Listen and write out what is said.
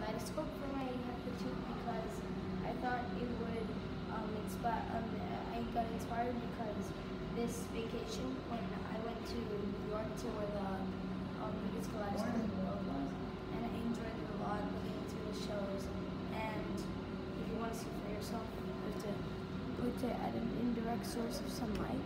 I scoped for my picture because I thought it would um, inspire. Um, I got inspired because this vacation when I went to New York to where the um, biggest collection in the world was, and I enjoyed it a lot looking through the shows. And if you want to see for yourself, you have to put it at an indirect source of sunlight.